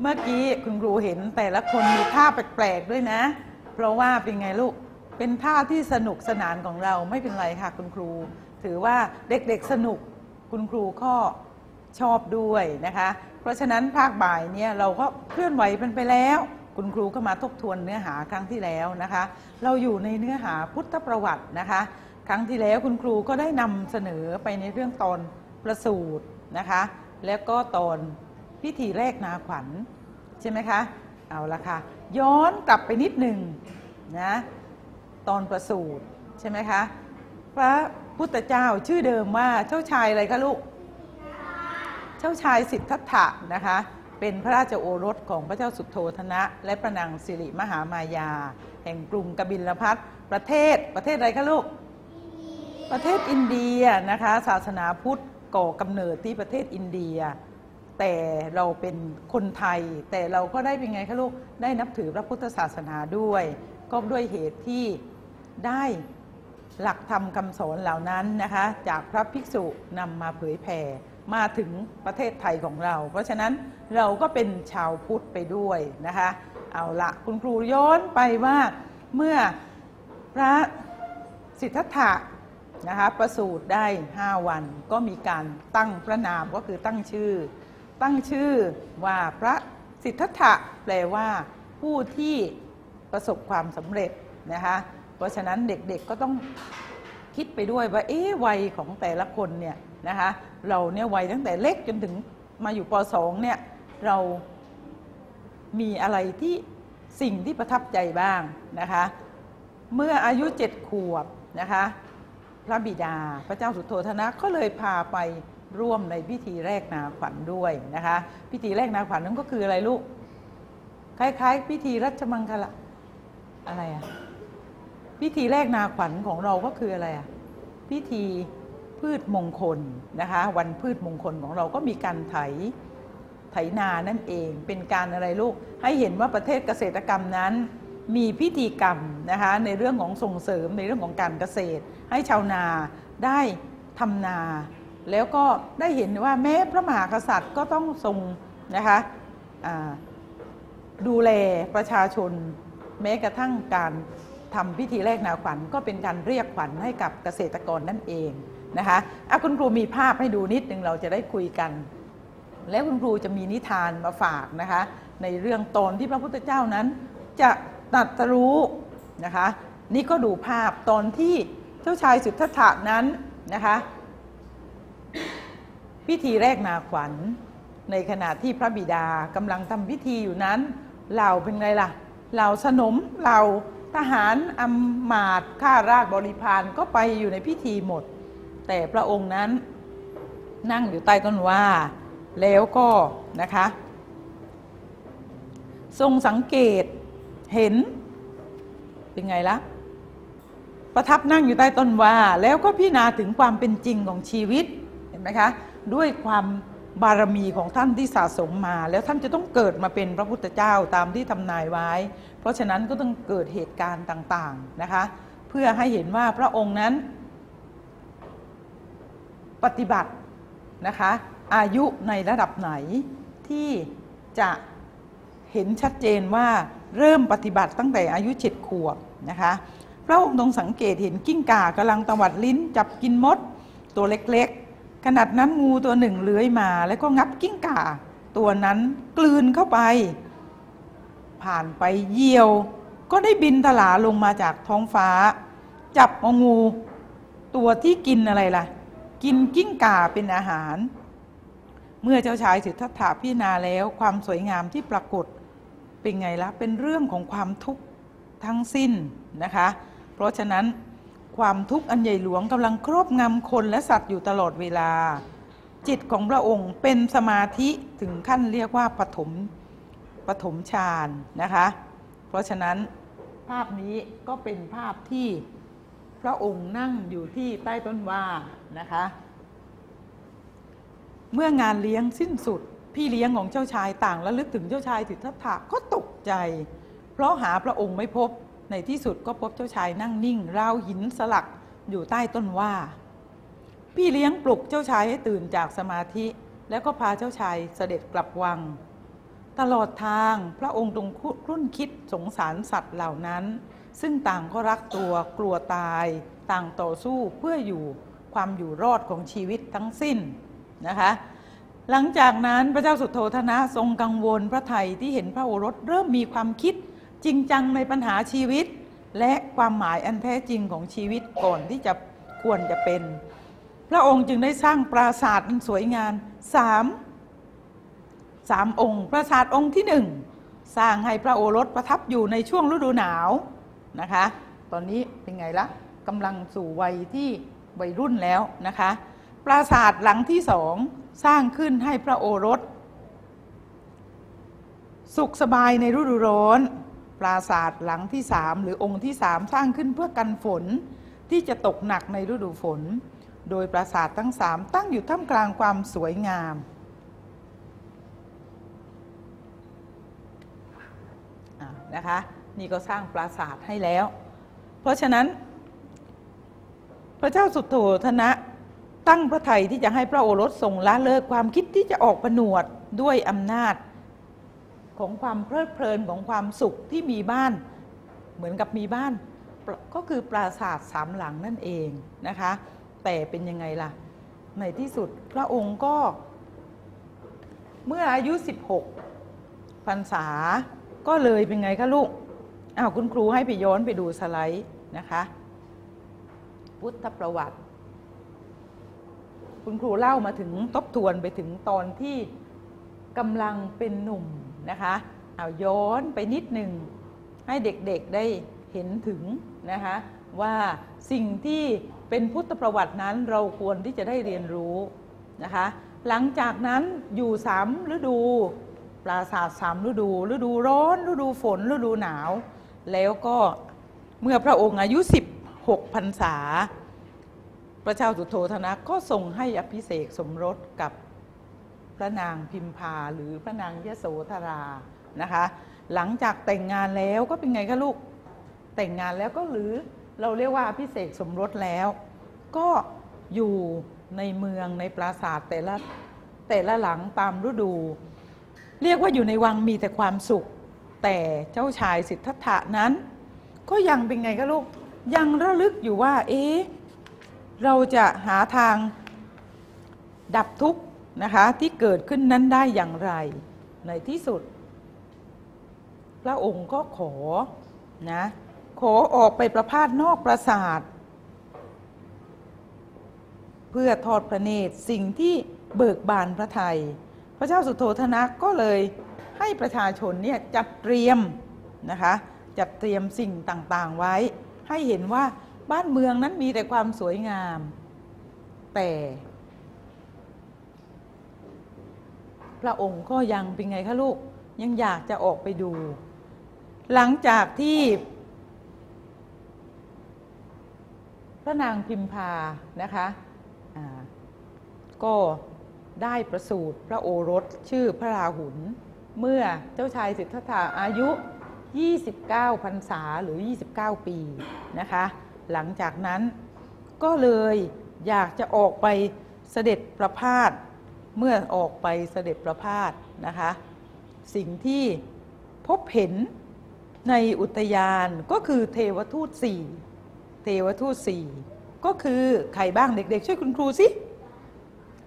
เมื่อกี้คุณครูเห็นแต่ละคนมีท่าแปลกๆด้วยนะ เพราะว่าเป็นไงลูก เป็นท่าที่สนุกสนานของเราไม่เป็นไรค่ะคุณครู ถือว่าเด็กๆสนุกคุณครูก็ชอบด้วยนะคะ เพราะฉะนั้นภาคบ่ายเนี่ยเราก็เคลื่อนไหวเป็นไปแล้ว คุณครูก็มาทบทวนเนื้อหาครั้งที่แล้วนะคะ เราอยู่ในเนื้อหาพุทธประวัตินะคะ ครั้งที่แล้วคุณครูก็ได้นำเสนอไปในเรื่องตอนประสูตรนะคะ แล้วก็ตอน พิธีแรกนาขวัญใช่ไหมคะ เอาละค่ะ ย้อนกลับไปนิดหนึ่งนะตอนประสูตรใช่ไหมคะ พระพุทธเจ้าชื่อเดิมว่าเจ้าชายอะไรคะลูก เจ้าชายสิทธัตถะนะคะ เป็นพระราชโอรสของพระเจ้าสุโธธนะ และพระนางสิริมหามายา แห่งกรุงกบิลพัทประเทศประเทศอะไรคะลูก ประเทศอินเดียนะคะ ศาสนาพุทธก่อกำเนิดที่ประเทศอินเดีย แต่เราเป็นคนไทย แต่เราก็ได้เป็นไงคะลูกได้นับถือพระพุทธศาสนาด้วย ก็ด้วยเหตุที่ได้หลักธรรมคำสอนเหล่านั้นนะคะจากพระภิกษุนำมาเผยแผ่มาถึงประเทศไทยของเรา เพราะฉะนั้นเราก็เป็นชาวพุทธไปด้วยนะคะเอาละคุณครูย้อนไปว่าเมื่อพระสิทธัตถะนะคะประสูติได้ 5 วันก็มีการตั้งพระนามก็คือตั้งชื่อ ตั้งชื่อว่าพระสิทธัตถะแปลว่า ผู้ที่ประสบความสำเร็จนะคะเพราะฉะนั้นเด็กๆก็ต้องคิดไปด้วยว่าเอ๊ะวัยของแต่ละคนเนี่ยนะคะเราเนี่ยวัยตั้งแต่เล็กจนถึงมาอยู่ป .2 เนี่ยเรามีอะไรที่สิ่งที่ประทับใจบ้างนะคะเมื่ออายุเจ็ดขวบนะคะพระบิดาพระเจ้าสุโธทนะก็เลยพาไป ร่วมในพิธีแรกนาขวัญด้วยนะคะ พิธีแรกนาขวัญนั้นก็คืออะไรลูก คล้ายๆ พิธีรัชมังคละอะไรอะพิธีแรกนาขวัญของเราก็คืออะไรอะพิธีพืชมงคลนะคะ วันพืชมงคลของเราก็มีการไถไถนานั่นเองเป็นการอะไรลูก ให้เห็นว่าประเทศเกษตรกรรมนั้นมีพิธีกรรมนะคะในเรื่องของส่งเสริมในเรื่องของการเกษตร ให้ชาวนาได้ทำนา แล้วก็ได้เห็นว่าแม้พระมหากษัตริย์ก็ต้องทรงนะคะดูแลประชาชน แม้กระทั่งการทำพิธีแรกนาขวัญ ก็เป็นการเรียกขวัญให้กับเกษตรกรนั่นเองนะคะอะคุณครูมีภาพให้ดูนิดนึงเราจะได้คุยกัน แล้วคุณครูจะมีนิทานมาฝากนะคะ ในเรื่องตอนที่พระพุทธเจ้านั้น จะตรัสรู้นะคะ นี่ก็ดูภาพตอนที่เจ้าชายสุทธัตถะนั้นนะคะ พิธีแรกนาขวัญ ในขณะที่พระบิดากำลังทำพิธีอยู่นั้น เหล่าเป็นไงล่ะ เหล่าสนมเหล่าทหารอำมาตข้าราชบริพารก็ไปอยู่ในพิธีหมด แต่พระองค์นั้นนั่งอยู่ใต้ต้นว่า แล้วก็นะคะ ทรงสังเกตเห็น เป็นไงละประทับนั่งอยู่ใต้ต้นว่า แล้วก็พิจารณาถึงความเป็นจริงของชีวิต นไหมคะด้วยความบารมีของท่านที่สะสมมา แล้วท่านจะต้องเกิดมาเป็นพระพุทธเจ้าตามที่ทำนายไว้ เพราะฉะนั้นก็ต้องเกิดเหตุการณ์ต่างๆนะคะเพื่อให้เห็นว่าพระองค์นั้น ปฏิบัตินะคะอายุในระดับไหนที่จะเห็นชัดเจนว่าเริ่มปฏิบัติตั้งแต่อายุเจ็ดขวบนะคะพระองค์ทรงสังเกตเห็นกิ้งก่ากำลังตวัดลิ้นจับกินมดตัวเล็ก ขนาดนั้นงูตัวหนึ่งเลื้อยมา แล้วก็งับกิ้งก่า ตัวนั้นกลืนเข้าไป ผ่านไปเยี่ยว ก็ได้บินถลาลงมาจากท้องฟ้า จับเอางู ตัวที่กินอะไรล่ะ กินกิ้งก่าเป็นอาหาร เมื่อเจ้าชายสิทธัตถะพิจารณาแล้วความสวยงามที่ปรากฏเป็นไงล่ะเป็นเรื่องของความทุกข์ทั้งสิ้นนะคะ เพราะฉะนั้น ความทุกข์อันใหญ่หลวงกำลังครอบงำคนและสัตว์อยู่ตลอดเวลา จิตของพระองค์เป็นสมาธิถึงขั้นเรียกว่าปฐมปฐมฌานนะคะ เพราะฉะนั้นภาพนี้ก็เป็นภาพที่พระองค์นั่งอยู่ที่ใต้ต้นว่านะคะ เมื่องานเลี้ยงสิ้นสุด พี่เลี้ยงของเจ้าชายต่างระลึกถึงเจ้าชายสิทธัตถะก็ตกใจ เพราะหาพระองค์ไม่พบ ในที่สุดก็พบเจ้าชายนั่งนิ่ง ราวหินสลักอยู่ใต้ต้นว่า พี่เลี้ยงปลุกเจ้าชายให้ตื่นจากสมาธิ แล้วก็พาเจ้าชายเสด็จกลับวัง ตลอดทางพระองค์ทรงครุ่นคิดสงสารสัตว์เหล่านั้น ซึ่งต่างก็รักตัวกลัวตาย ต่างต่อสู้เพื่ออยู่ความอยู่รอดของชีวิตทั้งสิ้นนะคะหลังจากนั้นพระเจ้าสุโธธนะทรงกังวลพระไทยที่เห็นพระโอรสเริ่มมีความคิด จริงจังในปัญหาชีวิต และความหมายอันแท้จริงของชีวิตก่อนที่จะควรจะเป็น พระองค์จึงได้สร้างปราสาทอันสวยงามสามสามองค์ ปราสาทองค์ที่หนึ่งสร้างให้พระโอรสประทับอยู่ในช่วงฤดูหนาวนะคะ ตอนนี้เป็นไงละกำลังสู่วัยที่วัยรุ่นแล้วนะคะ ปราสาทหลังที่สองสร้างขึ้นให้พระโอรส สุขสบายในฤดูร้อน ปราสาทหลังที่สามหรือองค์ที่สามสร้างขึ้นเพื่อกันฝน ที่จะตกหนักในฤดูฝน โดยปราสาททั้งสามตั้งอยู่ท่ามกลางความสวยงามนะคะนี่ก็สร้างปราสาทให้แล้ว เพราะฉะนั้น พระเจ้าสุโธธนะตั้งพระไทยที่จะให้พระโอรสทรงละเลิกความคิดที่จะออกผนวดด้วยอำนาจ ของความเพลิดเพลินของความสุขที่มีบ้านเหมือนกับมีบ้าน ก็คือปราสาทสามหลังนั่นเองนะคะ แต่เป็นยังไงล่ะ ในที่สุดพระองค์ก็ เมื่ออายุ 16พรรษาก็เลยเป็นไงคะลูกอ้าวคุณครูให้ไปย้อนไปดูสไลด์นะคะ พุทธประวัติ คุณครูเล่ามาถึงทบทวนไปถึงตอนที่กำลังเป็นหนุ่ม นะคะเอาย้อนไปนิดหนึ่งให้เด็กๆได้เห็นถึงนะคะว่าสิ่งที่เป็นพุทธประวัตินั้นเราควรที่จะได้เรียนรู้นะคะหลังจากนั้นอยู่สามฤดูปราสาทสามฤดู ฤดูร้อน ฤดูฝน ฤดูหนาว แล้วก็เมื่อพระองค์อายุ 16พรรษา พระเจ้าสุโธธนะก็ทรงให้อภิเษกสมรสกับ พระนางพิมพาหรือพระนางยโสธรานะคะ หลังจากแต่งงานแล้วก็เป็นไงคะลูกแต่งงานแล้วก็หรือเราเรียกว่าอภิเศษสมรสแล้ว ก็อยู่ในเมืองในปราสาทแต่ละแต่ละหลังตามฤดู เรียกว่าอยู่ในวังมีแต่ความสุข แต่เจ้าชายสิทธัตถะนั้น ก็ยังเป็นไงคะลูกยังระลึกอยู่ว่า เอ๊ะเราจะหาทางดับทุกข์ นะคะที่เกิดขึ้นนั้นได้อย่างไร ในที่สุด พระองค์ก็ขอนะขอออกไปประพาสนอกปราสาท เพื่อทอดพระเนตรสิ่งที่เบิกบานพระไทย พระเจ้าสุโธธนะก็เลยให้ประชาชนเนี่ยจัดเตรียมนะคะจัดเตรียมสิ่งต่างๆไว้ ให้เห็นว่าบ้านเมืองนั้นมีแต่ความสวยงาม แต่ พระองค์ก็ยังเป็นไงคะลูก ยังอยากจะออกไปดู หลังจากที่ พระนางพิมพานะคะก็ได้ประสูติพระโอรสชื่อพระราหุลเมื่อเจ้าชายสิทธัตถะอายุ 29พรรษาหรือ 29 ปีนะคะ หลังจากนั้นก็เลยอยากจะออกไปเสด็จประพาส เมื่อออกไปเสด็จประพาสนะคะ สิ่งที่พบเห็นในอุทยานก็คือเทวทูตสี่เทวทูตสี่ก็คือใครบ้างเด็กๆ ช่วยคุณครูสิ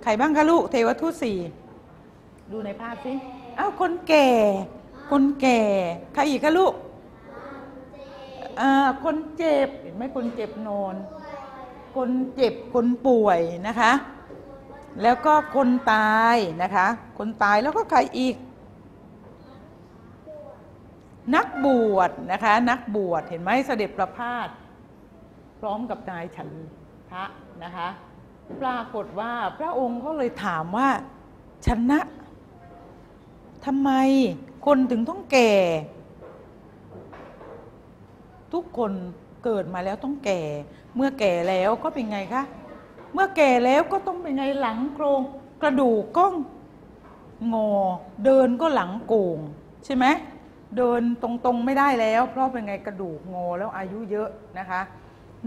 ใครบ้างคะลูกเทวทูตสี่ดูในภาพสิอ้าวคนแก่ คนแก่ ใครอีกคะลูกคนเจ็บเห็นไหมคนเจ็บนอน คนเจ็บคนป่วยนะคะ แล้วก็คนตายนะคะ คนตายแล้วก็ใครอีก นักบวชนะคะ นักบวชเห็นไหมเสด็จประพาสพร้อมกับนายฉันทะนะคะ ปรากฏว่าพระองค์ก็เลยถามว่าชนะทำไมคนถึงต้องแก่ ทุกคนเกิดมาแล้วต้องแก่ เมื่อแก่แล้วก็เป็นไงคะ เมื่อแก่แล้วก็ต้องเป็นไงหลังโครงกระดูกก็งอ เดินก็หลังโก่งใช่ไหมเดินตรงๆไม่ได้แล้ว เพราะเป็นไงกระดูกงอแล้วอายุเยอะนะคะ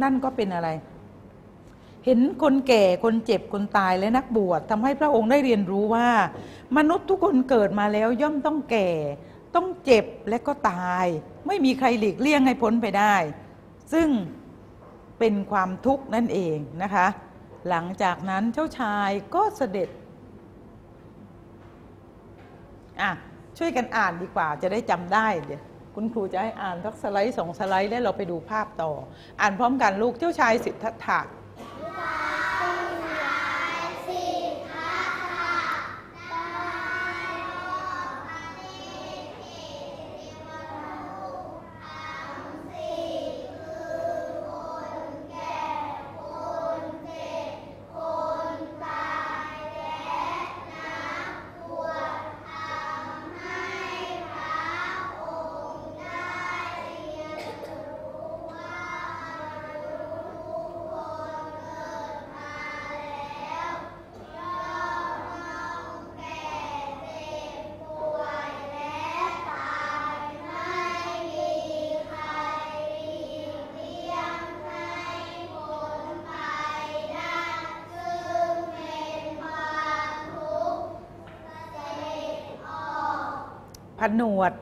นั่นก็เป็นอะไร เห็นคนแก่คนเจ็บคนตายและนักบวชทำให้พระองค์ได้เรียนรู้ว่า มนุษย์ทุกคนเกิดมาแล้วย่อมต้องแก่ ต้องเจ็บและก็ตาย ไม่มีใครหลีกเลี่ยงให้พ้นไปได้ ซึ่งเป็นความทุกข์นั่นเองนะคะ หลังจากนั้นเจ้าชายก็เสด็จอะช่วยกันอ่านดีกว่าจะได้จำได้เดี๋ยวคุณครูจะให้อ่านทักสไลด์สองสไลด์แล้วเราไปดูภาพต่อ อ่านพร้อมกันลูกเจ้าชายสิทธัตถะ ผนวด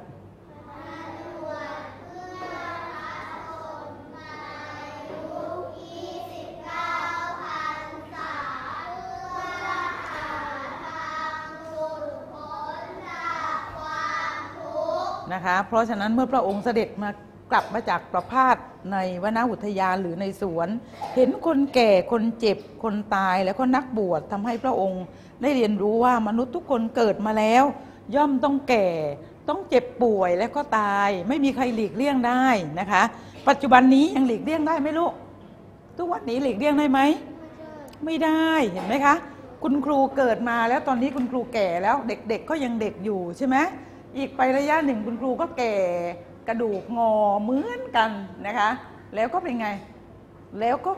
นะคะ เพราะฉะนั้นเมื่อพระองค์เสด็จมากลับมาจากประพาสในวนอุทยานหรือในสวน เห็นคนแก่คนเจ็บคนตายแล้วก็นักบวชทำให้พระองค์ได้เรียนรู้ว่ามนุษย์ทุกคนเกิดมาแล้ว ย่อมต้องแก่ ต้องเจ็บป่วยและก็ตาย ไม่มีใครหลีกเลี่ยงได้นะคะ ปัจจุบันนี้ยังหลีกเลี่ยงได้ไหมลูกทุกวันนี้หลีกเลี่ยงได้ไหมไม่ได้เห็นไหมคะ คุณครูเกิดมาแล้วตอนนี้คุณครูแก่แล้วเด็กๆก็ยังเด็กอยู่ใช่ไหมอีกไประยะหนึ่งคุณครูก็แก่กระดูกงอเหมือนกันนะคะ แล้วก็เป็นไง แล้วก็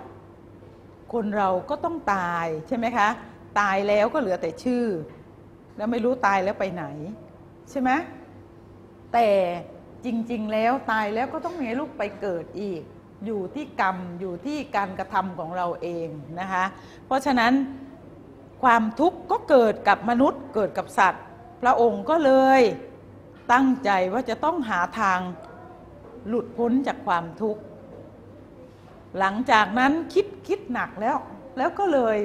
คนเราก็ต้องตายใช่ไหมคะ ตายแล้วก็เหลือแต่ชื่อ แล้วไม่รู้ตายแล้วไปไหน ใช่ไหมแต่จริง ๆ แล้วตายแล้วก็ต้องมีลูกไปเกิดอีก อยู่ที่กรรมอยู่ที่การกระทำของเราเองนะคะ เพราะฉะนั้นความทุกข์ก็เกิดกับมนุษย์เกิดกับสัตว์ พระองค์ก็เลยตั้งใจว่าจะต้องหาทางหลุดพ้นจากความทุกข์ หลังจากนั้นคิดคิดหนักแล้ว แล้วก็เลย